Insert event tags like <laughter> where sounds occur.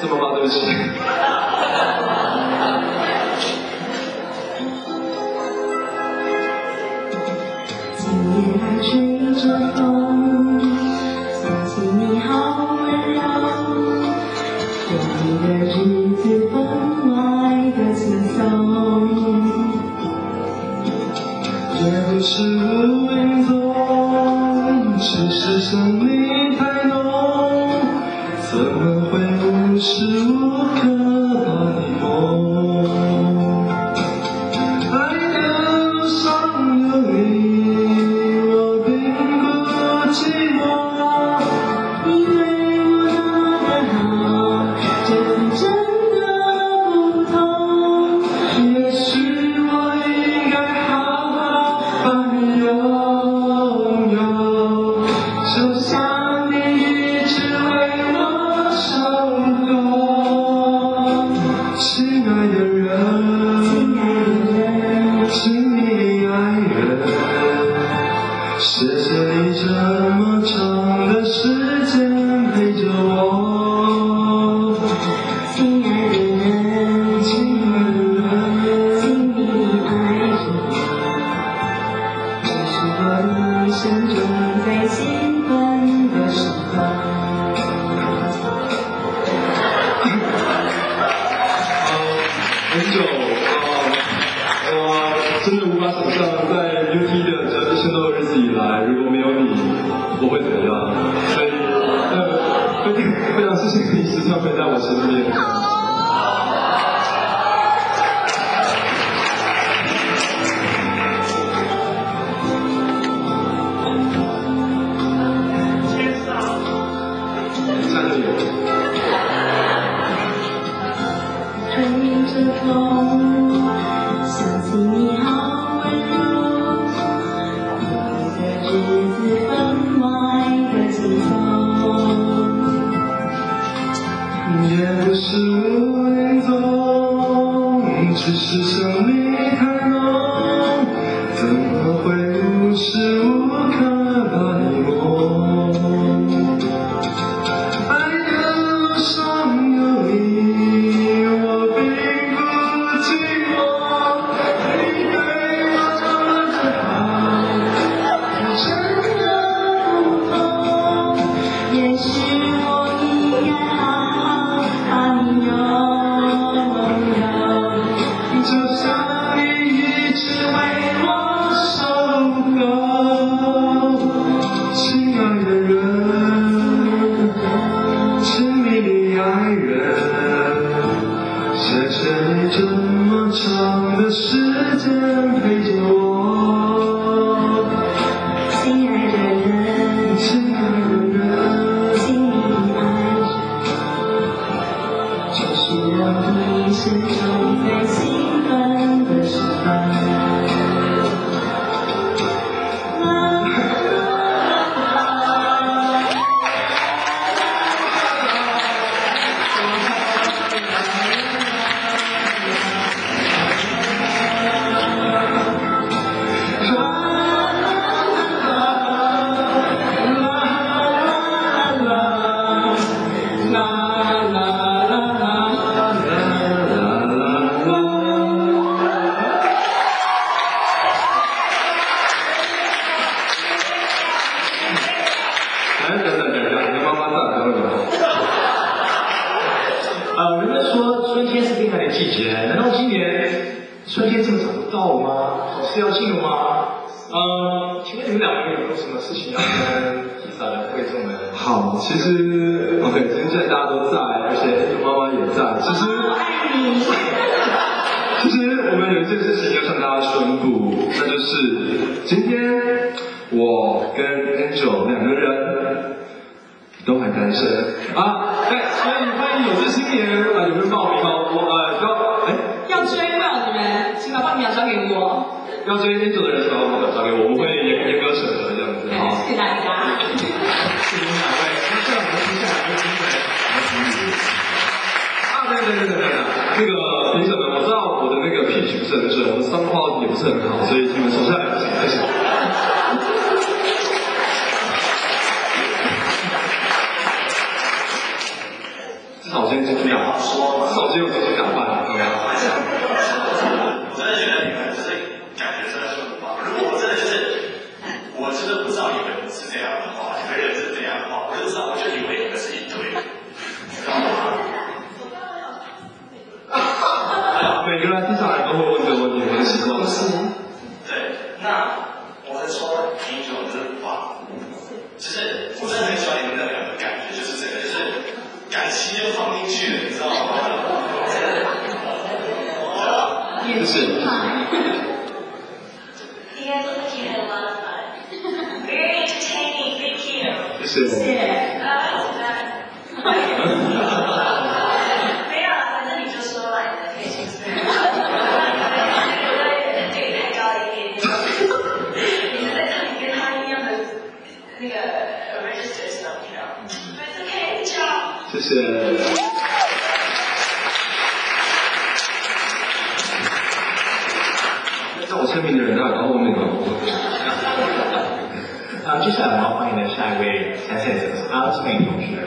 这么吗？对不起。今夜还吹着风，想起你好温柔，有你的日子分外的轻松。也不是无影踪，只是想你太浓，怎么时无刻亲爱的，非常谢谢你时常陪在我身边。踪，只是这么长的时间陪着我，亲爱的人，亲爱的人，亲密的爱人，这是我一生中季节，难道今年春天这么早就到了吗？是要进了吗？呃，请问你们两位有没有什么事情要跟披萨的贵众们？好，其实 OK，今天既然大家都在，而且妈妈也在，其实爱你。其实我们有一件事情要向大家宣布，那就是今天我跟 Angel 两个人都很单身啊！哎，所以欢迎有志青年交给我。要追 Angel 的人是把我们交给我，我们会严严格审核这样子。好，<laughs> 谢谢大家。谢谢你们两位。那现在我们接下来就听谁？啊，对对对对对，那个评审们，我知道我的那个 pitch 不是很准，我的 sound quality 也不是很好，所以你们手下来不行，谢谢。至少先进去打，至少先有进去打饭，对吧？我真的觉得你们就是感觉真的是很棒。如果我真的就是，我真不知道你们是这样的话，你们人是这样的话，我就知道，我就以为你们是一对，知道吗？每个人地上来都会问这个问题，我很习惯。对，那我们说听众真的很棒，就是我真的很喜欢你们那两个感觉，就是这个，就是感情就放进去了，你知道吗？就是。谢谢。Uh, <laughs> 没有，反正你就说吧，你的可以请私人。对，太高了一点点。你是在唱你跟他一样的那个 register okay, 谢谢。叫我签名的人呢，然后那个。啊，接下来我们要欢迎的下一位参赛者是阿青同学。